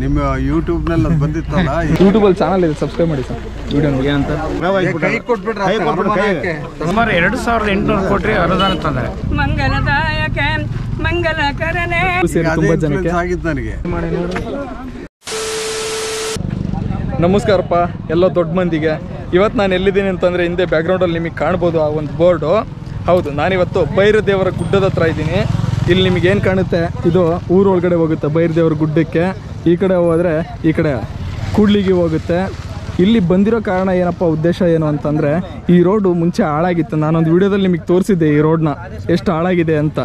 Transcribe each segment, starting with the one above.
ನಿಮ್ಮ ಯೂಟ್ಯೂಬ್ನಲ್ಲಿ ಅದು ಬಂದಿತ್ತಲ್ಲ ಯೂಟ್ಯೂಬಲ್ಲಿ ಚಾನಲ್ ಇದೆ ಸಬ್ಸ್ಕ್ರೈಬ್ ಮಾಡಿ ಸರ್. ವಿಡಿಯೋ ನೋಡಿ. ಅಂತ? ಕೈ ಕೊಟ್ಬಿಟ್ರೆ. ಸುಮಾರು ಎರಡು ಸಾವಿರದ ಎಂಟುನೂರು ಕೋಟಿ ಅನುದಾನ ತಂದರೆ. ಮಂಗಲದಾಯಕ ಮಂಗಲಕರನೇ ತುಂಬಾ ಜನಕ್ಕೆ. ಆಗಿತ್ತು ನನಗೆ. ನಮಸ್ಕಾರಪ್ಪ ಎಲ್ಲ ದೊಡ್ಡ ಮಂದಿಗೆ. ಇವತ್ತು ನಾನು ಎಲ್ಲಿದ್ದೀನಿ ಅಂತಂದರೆ ಹಿಂದೆ ಬ್ಯಾಕ್ಗ್ರೌಂಡಲ್ಲಿ ನಿಮಗೆ ಕಾಣ್ಬೋದು ಆ ಒಂದು ಬೋರ್ಡು. ಹೌದು ನಾನಿವತ್ತು ಬೈರದೇವರ ಗುಡ್ಡದ ಹತ್ರ ಇದ್ದೀನಿ. ಇಲ್ಲಿ ನಿಮಗೆ ಏನು ಕಾಣುತ್ತೆ? ಇದು ಊರೊಳಗಡೆ ಹೋಗುತ್ತೆ ಭೈರದೇವರ ಗುಡ್ಡಕ್ಕೆ. ಈ ಕಡೆ ಹೋದರೆ ಈ ಕಡೆ ಕೂಡ್ಲಿಗೆ ಹೋಗುತ್ತೆ. ಇಲ್ಲಿ ಬಂದಿರೋ ಕಾರಣ ಏನಪ್ಪ ಉದ್ದೇಶ ಏನು ಅಂತಂದರೆ, ಈ ರೋಡು ಮುಂಚೆ ಹಾಳಾಗಿತ್ತು. ನಾನೊಂದು ವಿಡಿಯೋದಲ್ಲಿ ನಿಮಗೆ ತೋರಿಸಿದ್ದೆ ಈ ರೋಡ್ನ, ಎಷ್ಟು ಹಾಳಾಗಿದೆ ಅಂತ.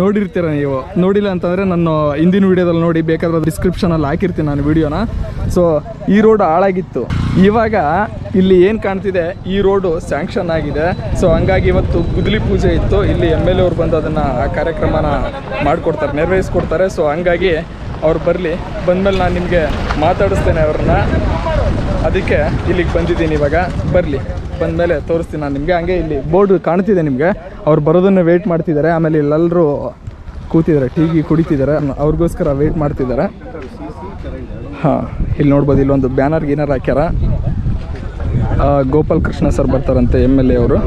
ನೋಡಿರ್ತೀರ ನೀವು? ನೋಡಿಲ್ಲ ಅಂತಂದರೆ ನನ್ನ ಹಿಂದಿನ ವಿಡಿಯೋದಲ್ಲಿ ನೋಡಿ, ಬೇಕಾದ್ರೆ ಡಿಸ್ಕ್ರಿಪ್ಷನಲ್ಲಿ ಹಾಕಿರ್ತೀನಿ ನಾನು ವಿಡಿಯೋನ. ಸೊ ಈ ರೋಡ್ ಹಾಳಾಗಿತ್ತು. ಇವಾಗ ಇಲ್ಲಿ ಏನು ಕಾಣ್ತಿದೆ? ಈ ರೋಡು ಸ್ಯಾಂಕ್ಷನ್ ಆಗಿದೆ. ಸೊ ಹಂಗಾಗಿ ಇವತ್ತು ಗುದ್ಲಿ ಪೂಜೆ ಇತ್ತು. ಇಲ್ಲಿ ಎಂ ಎಲ್ ಎ ಅವ್ರು ಬಂದು ಅದನ್ನು ಕಾರ್ಯಕ್ರಮನ ಮಾಡಿಕೊಡ್ತಾರೆ, ನೆರವೇರಿಸ್ಕೊಡ್ತಾರೆ. ಸೊ ಹಂಗಾಗಿ ಅವ್ರು ಬರಲಿ, ಬಂದಮೇಲೆ ನಾನು ನಿಮಗೆ ಮಾತಾಡಿಸ್ತೇನೆ ಅವ್ರನ್ನ. ಅದಕ್ಕೆ ಇಲ್ಲಿಗೆ ಬಂದಿದ್ದೀನಿ ಇವಾಗ. ಬರಲಿ, ಬಂದಮೇಲೆ ತೋರಿಸ್ತೀನಿ ನಾನು ನಿಮಗೆ. ಹಂಗೆ ಇಲ್ಲಿ ಬೋರ್ಡ್ ಕಾಣ್ತಿದೆ ನಿಮಗೆ. ಅವ್ರು ಬರೋದನ್ನು ವೆಯ್ಟ್ ಮಾಡ್ತಿದ್ದಾರೆ. ಆಮೇಲೆ ಇಲ್ಲೆಲ್ಲರೂ ಕೂತಿದ್ದಾರೆ ಟೀಗಿ ಕುಡಿತಿದ್ದಾರೆ. ಅವ್ರಿಗೋಸ್ಕರ ವೆಯ್ಟ್ ಮಾಡ್ತಿದ್ದಾರೆ. ಹಾಂ, ಇಲ್ಲಿ ನೋಡ್ಬೋದು ಇಲ್ಲೊಂದು ಬ್ಯಾನರ್ಗೆ ಏನಾರು ಹಾಕ್ಯಾರ. ಗೋಪಾಲ್ ಕೃಷ್ಣ ಸರ್ ಬರ್ತಾರಂತೆ ಎಂ ಎಲ್ ಎ ಅವರು.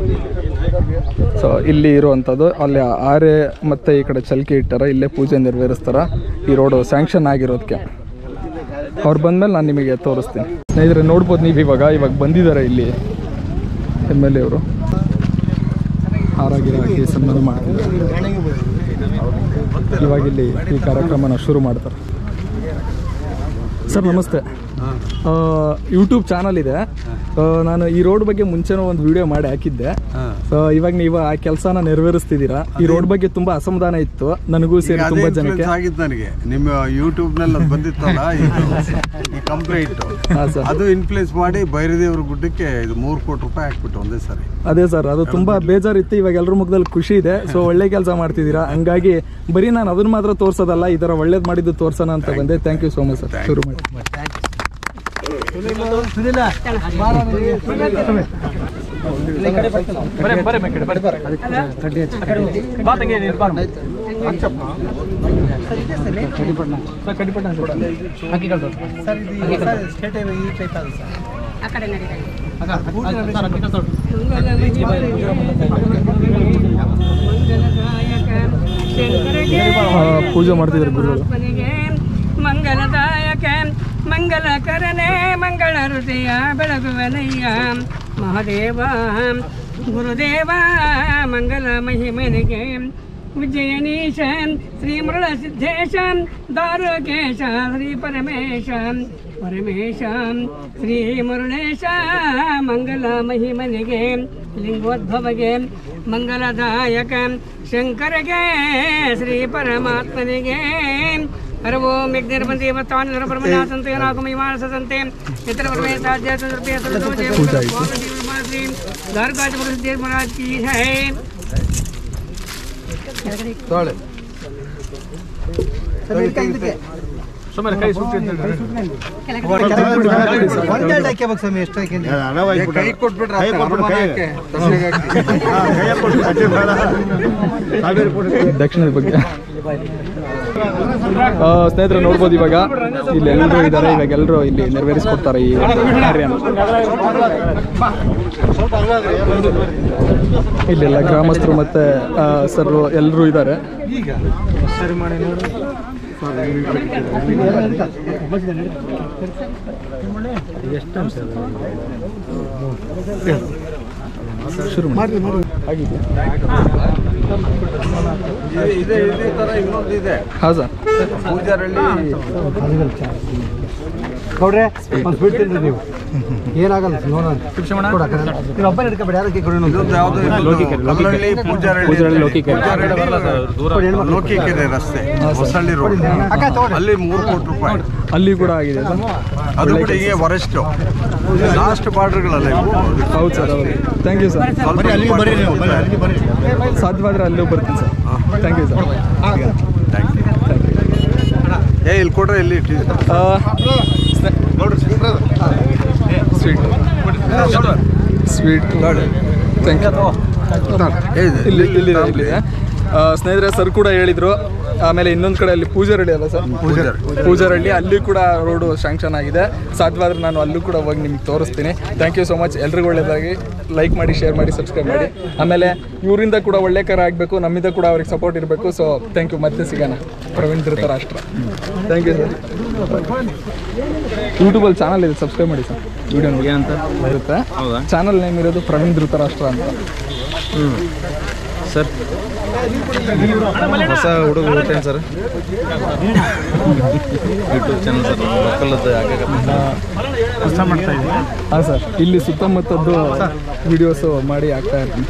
ಸೊ ಇಲ್ಲಿ ಇರುವಂಥದ್ದು ಅಲ್ಲಿ ಆರೆ ಮತ್ತು ಈ ಕಡೆ ಚಲ್ಕಿ ಇಟ್ಟಾರ ಇಲ್ಲೇ ಪೂಜೆ ನೆರವೇರಿಸ್ತಾರೆ ಈ ರೋಡು ಸ್ಯಾಂಕ್ಷನ್ ಆಗಿರೋದಕ್ಕೆ ಅವ್ರು ಬಂದಮೇಲೆ ನಾನು ನಿಮಗೆ ತೋರಿಸ್ತೀನಿ. ಸ್ನೇಹಿತರೆ ನೋಡ್ಬೋದು ನೀವು ಇವಾಗ ಇವಾಗ ಬಂದಿದ್ದಾರೆ ಇಲ್ಲಿ ಎಂ ಎಲ್ ಎ ಅವರು. ಹಾರಾಗಿರೋ ಹಾಕಿ ಸನ್ಮಾನ ಮಾಡ್ತಿದ್ದಾರೆ. ಇವಾಗ ಇಲ್ಲಿ ಈ ಕಾರ್ಯಕ್ರಮನ ಶುರು ಮಾಡ್ತಾರೆ. ಸರ್ ನಮಸ್ತೆ. ಯೂಟ್ಯೂಬ್ ಚಾನಲ್ ಇದೆ. ಆ, ನಾನು ಈ ರೋಡ್ ಬಗ್ಗೆ ಮುಂಚೆನೂ ಒಂದು ವಿಡಿಯೋ ಮಾಡಿ ಹಾಕಿದ್ದೆ. ಸೊ ಇವಾಗ ನೀವು ಆ ಕೆಲಸನ ನೆರವೇರಿಸ್ತಿದ್ದೀರಾ? ಈ ರೋಡ್ ಬಗ್ಗೆ ತುಂಬಾ ಅಸಮಾಧಾನ ಇತ್ತು. ನನಗೂ ಸೇರಿ ತುಂಬಾ ಜನಕ್ಕೆ. ಆಗಿತ್ತು ನನಗೆ. ನಿಮ್ಮ ಯೂಟ್ಯೂಬ್ನಲ್ಲಿ ಅದು ಬಂದಿತ್ತಲ್ಲ ಇದು, ಈ ಕಂಪ್ಲೇಂಟ್ ಅದು ಇನ್ಫ್ಲೂಯೆನ್ಸ್ ಮಾಡಿ ಬೈರದೇವ್ರ ಗುಡ್ಡಕ್ಕೆ ಇದು ಮೂರು ಕೋಟಿ ರೂಪಾಯಿ ಹಾಕ್ಬಿಟ್ಟು ಒಂದೇ ಸರಿ. ಅದೇ ಸರ್ ಅದು ತುಂಬಾ ಬೇಜಾರಿತ್ತು. ಇವಾಗ ಎಲ್ಲರ ಮುಖದಲ್ಲಿ ಖುಷಿ ಇದೆ. ಸೊ ಒಳ್ಳೆ ಕೆಲಸ ಮಾಡ್ತಿದ್ದೀರಾ? ಹಂಗಾಗಿ ಬರೀ ನಾನು ಅದನ್ನ ಮಾತ್ರ ತೋರ್ಸೋದಲ್ಲ ಈ ತರ ಒಳ್ಳೇದ್ ಮಾಡಿದ್ದು ತೋರ್ಸೋಣ ಅಂತ ಬಂದೆ. Thank you so much sir ಶುರು ಮಾಡಿ. ಪೂಜೆ ಮಾಡ್ತಿದ್ದಾರೆ ಗುರುಗಳು. ಪರಮಾತ್ಮನಿಗೆ ಮಂಗಲದಾಯಕ ಮಂಗಲಕರನೇ ಮಂಗಳ ಹೃದಯ ಬೆಳಗುವನಯ್ಯ ಮಹಾದೇವ ಗುರುದೇವ ಮಂಗಲ ಮಹಿಮನಿಗೆ ವಿಜಯನೀಶ ಶ್ರೀ ಮರಳ ಸಿದ್ದೇಶ ದಾರುಕೇಶ ಶ್ರೀ ಪರಮೇಶ ಪರಮೇಶ ಶ್ರೀ ಮುರುಳೇಶ ಮಂಗಲ हरवो मेघनिर्बंधे मत्तान धर्मप्रमनासन्ते नागमयमानसन्ते यत्र वर्मे साध्य सदृपे सदृतो जय भगवान श्री द्वारकाज प्रसिद्ध महाराज की जय तोले सभी कहीं ದಕ್ಷಿಣದ ಬಗ್ಗೆ ಸ್ನೇಹಿತರೆ, ನೋಡ್ಬೋದು ಇವಾಗ. ಇಲ್ಲಿ ಎಲ್ಲರೂ ಇದ್ದಾರೆ. ಇವಾಗ ಎಲ್ಲರೂ ಇಲ್ಲಿ ನೆರವೇರಿಸ್ಕೊಡ್ತಾರೆ ಈ ಕಾರ್ಯನ. ಇಲ್ಲೆಲ್ಲ ಗ್ರಾಮಸ್ಥರು ಮತ್ತೆ ಸರ್ ಎಲ್ಲರೂ ಇದ್ದಾರೆ. ಶುರು ಮಾಡಿ ಆಗಿದೆ ಇದೆ- ಇದೆ ತರ ಇನ್ನೊಂದು ಇದೆ ಹಾಂ. ಸರ್ ಪೂಜಾರಳ್ಳಿ ಗೌಡ್ರೆ ಒಂದು ಸ್ವೀಟ್ ತಿನ್ರಿ ನೀವು. ಏನಾಗಲ್ಲ ನೋಡೋಣ. ನೀವು ಒಬ್ಬ ಹಿಡ್ಕೊಬೇಡಿ ಯಾರಕ್ಕೆ ಕೊಡಿ ಲೋಕಿಕೆರೆ. ರಸ್ತೆ. ಹೊಸಳ್ಳಿ ರೋಡ್ ಅಲ್ಲಿ ಮೂರು ಕೋಟಿ ರೂಪಾಯಿ. ಅಲ್ಲಿ ಕೂಡ ಆಗಿದೆ ಅದು ಕೂಡ ಈಗ ವರೆಸ್ಟ್ ಲಾಸ್ಟ್ ಬಾರ್ಡರ್ಗಳಲ್ಲ ಇವು. ಹೌದು ಸರ್ ಹೌದು. ಥ್ಯಾಂಕ್ ಯು ಸರ್ ಸಾಧ್ಯವಾದ್ರೆ ಅಲ್ಲೂ ಬರ್ತೀನಿ sir. Thank you sir thank you ಏ ಇಲ್ಲಿ ಕೊಡ್ರೆ ಇಲ್ಲಿ ಸ್ವೀಟ್ ಸ್ವೀಟ್ ಥ್ಯಾಂಕ್ ಯು ಇಲ್ಲಿ ಇಲ್ಲಿ ಸ್ನೇಹಿತರೆ ಸರ್ ಕೂಡ ಹೇಳಿದರು ಆಮೇಲೆ ಇನ್ನೊಂದು ಕಡೆ ಅಲ್ಲಿ ಪೂಜಾರಳ್ಳಿ ಅಲ್ಲ ಸರ್? ಪೂಜಾರಳ್ಳಿ. ಅಲ್ಲಿ ಕೂಡ ರೋಡು ಸ್ಯಾಂಕ್ಷನ್ ಆಗಿದೆ. ಸಾಧ್ಯವಾದ್ರೆ ನಾನು ಅಲ್ಲೂ ಕೂಡ ಹೋಗಿ ನಿಮ್ಗೆ ತೋರಿಸ್ತೀನಿ. ಥ್ಯಾಂಕ್ ಯು ಸೊ ಮಚ್ ಎಲ್ರಿಗೂ ಒಳ್ಳೇದಾಗಿ ಲೈಕ್ ಮಾಡಿ ಶೇರ್ ಮಾಡಿ ಸಬ್ಸ್ಕ್ರೈಬ್ ಮಾಡಿ. ಆಮೇಲೆ ಇವರಿಂದ ಕೂಡ ಒಳ್ಳೆ ಕರ ಆಗಬೇಕು ನಮ್ಮಿಂದ ಕೂಡ ಅವ್ರಿಗೆ ಸಪೋರ್ಟ್ ಇರಬೇಕು. ಸೊ ಥ್ಯಾಂಕ್ ಯು ಮತ್ತೆ ಸಿಗೋಣ. Praveen Dhritarashtra thank you sir ಯೂಟ್ಯೂಬಲ್ಲಿ ಚಾನಲ್ ಇದೆ. ಸಬ್ಸ್ಕ್ರೈಬ್ ಮಾಡಿ ಸರ್ ವಿಡಿಯೋ ನೋಡಿ. ಅಂತ ಬರುತ್ತೆ ಚಾನಲ್ ನೇಮ್ ಇರೋದು ಪ್ರವೀಣ್ ಧೃತರಾಷ್ಟ್ರ ಅಂತ. ಸರ್? ಹೊಸ ಹುಡುಗ ಹುಟ್ಟೇನು ಸರ್? ಯೂಟ್ಯೂಬ್ ಚಾನಲ್ ಸರ್ ಮಕ್ಕಳದ್ದು ಹೊಸ ಮಾಡ್ತಾ ಇದ್ದೀವಿ ಹಾಂ ಸರ್ ಇಲ್ಲಿ ಸುತ್ತಮುತ್ತದ್ದು ವಿಡಿಯೋಸು ಮಾಡಿ ಹಾಕ್ತಾ ಇರ್ತೀನಿ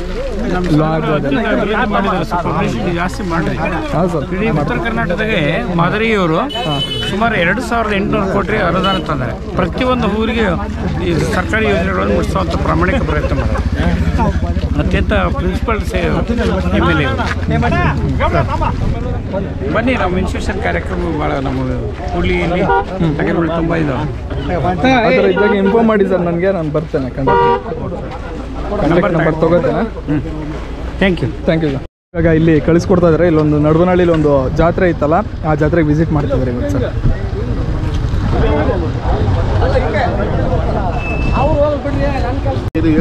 ಜಾಸ್ತಿ ಮಾಡಿ ಹಾಂ ಸರ್ ಉತ್ತರ ಕರ್ನಾಟಕದಾಗೆ ಮಾದರಿಯವರು ಸುಮಾರು ಎರಡು ಸಾವಿರದ ಎಂಟುನೂರು ಕೋಟಿ ಅನುದಾನ ತಂದರೆ. ಪ್ರತಿಯೊಂದು ಊರಿಗೆ ಈ ಸರ್ಕಾರಿ ಯೋಜನೆಗಳನ್ನು ಮುಟ್ಟಿಸುವಂಥ ಪ್ರಾಮಾಣಿಕ ಪ್ರಯತ್ನ ಮಾಡಿದೆ ಅತ್ಯಂತ ಪ್ರಿನ್ಸಿಪಲ್ ಎಂ ಎಲ್ ಎ ಬನ್ನಿ ನಮ್ಮ ಇನ್ಸ್ಟಿಟ್ಯೂಷನ್ ಕಾರ್ಯಕ್ರಮ ಭಾಳ ನಮ್ಮ ಹುಳಿಯಲ್ಲಿ ನಗರಗಳು ತುಂಬ ಇದಾವೆ. ಇದ್ದಾಗ ಇನ್ಫಾರ್ಮ್ ಮಾಡಿ ಸರ್ ನನಗೆ ನಾನು ಬರ್ತೇನೆ ಕಂಡಕ್ಟ್ ನಂಬರ್ ತಗೋತೇನೆ. ಥ್ಯಾಂಕ್ ಯು ಥ್ಯಾಂಕ್ ಯು ಇವಾಗ ಇಲ್ಲಿ ಕಳಿಸ್ಕೊಡ್ತಾ ಇದ್ದಾರೆ ಇಲ್ಲೊಂದು ನಡುವನಹಳ್ಳಿಲಿ ಒಂದು ಜಾತ್ರೆ ಇತ್ತಲ್ಲ ಆ ಜಾತ್ರೆಗೆ ವಿಸಿಟ್ ಮಾಡ್ತಿದ್ದಾರೆ ಇವತ್ತು ಸರ್.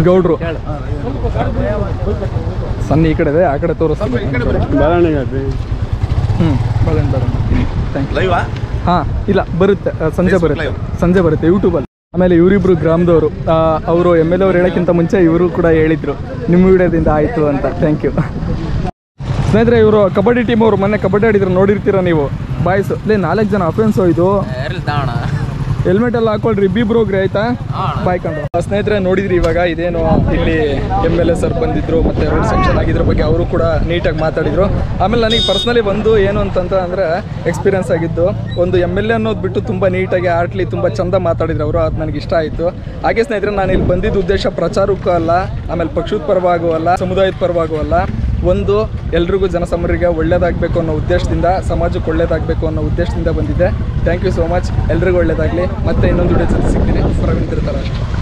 ಗೌಡ್ರು. ಸಣ್ಣ ಈ ಕಡೆ ಇದೆ ಆ ಕಡೆ ತೋರಿಸ್ತೀನಿ. ಹ್ಞೂ ಬರೋಣ ಬರೋಣ ಥ್ಯಾಂಕ್ ಯು ಲೈವಾ ಹಾಂ ಇಲ್ಲ ಬರುತ್ತೆ. ಸಂಜೆ ಬರುತ್ತೆ. ಸಂಜೆ ಬರುತ್ತೆ ಯೂಟ್ಯೂಬಲ್ಲಿ ಆಮೇಲೆ ಇವರಿಬ್ರು ಗ್ರಾಮದವರು ಅವರು ಎಂ ಎಲ್ ಅವ್ರು ಹೇಳೋಕ್ಕಿಂತ ಮುಂಚೆ ಇವರು ಕೂಡ ಹೇಳಿದ್ರು ನಿಮ್ಮ ವಿಡಿಯೋದಿಂದ ಆಯಿತು ಅಂತ. ಥ್ಯಾಂಕ್ ಯು ಸ್ನೇಹಿತರೆ ಇವರು ಕಬಡ್ಡಿ ಟೀಮ್ ಅವರು ಮೊನ್ನೆ ಕಬಡ್ಡಿ ಆಡಿದ್ರು ನೋಡಿರ್ತೀರ ನೀವು? ಬಾಯ್ಸ್ ಲೇ ನಾಲ್ಕು ಜನ ಅಫೆನ್ಸ್ ಇದು? ಹೆಲ್ಮೆಟ್ ಎಲ್ಲ ಹಾಕೊಳ್ರಿ ಬಿ ಹೋಗ್ರಿ ಆಯ್ತಾ? ಬಾಯ್ಕೊಂಡು ಸ್ನೇಹಿತರೆ ನೋಡಿದ್ರಿ ಇವಾಗ ಇದೇನು ಇಲ್ಲಿ ಎಂ ಎಲ್ ಎ ಸರ್ ಬಂದಿದ್ರು ಮತ್ತೆ ರೋಡ್ ಸೆಕ್ಷನ್ ಆಗಿದ್ರ ಬಗ್ಗೆ ಅವರು ಕೂಡ ನೀಟಾಗಿ ಮಾತಾಡಿದ್ರು. ಆಮೇಲೆ ನನಗೆ ಪರ್ಸ್ನಲಿ ಒಂದು ಏನು ಅಂತಂದ್ರೆ ಅಂದ್ರೆ ಎಕ್ಸ್ಪೀರಿಯನ್ಸ್ ಆಗಿದ್ದು ಒಂದು ಎಂ ಎಲ್ ಎ ಅನ್ನೋದು ಬಿಟ್ಟು ತುಂಬ ನೀಟಾಗಿ ಆರ್ಟ್ಲಿ ತುಂಬ ಚಂದ ಮಾತಾಡಿದ್ರು ಅವರು ಅದು ನನಗೆ ಇಷ್ಟ ಆಯಿತು. ಹಾಗೆ ಸ್ನೇಹಿತರೆ ನಾನು ಇಲ್ಲಿ ಬಂದಿದ್ದ ಉದ್ದೇಶ ಪ್ರಚಾರಕ್ಕೂ ಅಲ್ಲ ಆಮೇಲೆ ಪಕ್ಷದ ಪರವಾಗೂ ಅಲ್ಲ ಸಮುದಾಯದ ಪರವಾಗೂ ಅಲ್ಲ. ಒಂದು, ಎಲ್ರಿಗೂ ಜನಸಾಮಾನ್ಯರಿಗೆ ಒಳ್ಳೇದಾಗಬೇಕು ಅನ್ನೋ ಉದ್ದೇಶದಿಂದ, ಸಮಾಜಕ್ಕೆ ಒಳ್ಳೇದಾಗಬೇಕು ಅನ್ನೋ ಉದ್ದೇಶದಿಂದ ಬಂದಿದೆ. ಥ್ಯಾಂಕ್ ಯು ಸೋ ಮಚ್ ಎಲ್ರಿಗೂ ಒಳ್ಳೇದಾಗಲಿ. ಮತ್ತೆ ಇನ್ನೊಂದು ವಿಡಿಯೋ ಜೊತೆ ಸಿಗ್ತೀನಿ. ಪ್ರವೀಣ್ ಧೃತರಾಷ್ಟ್ರ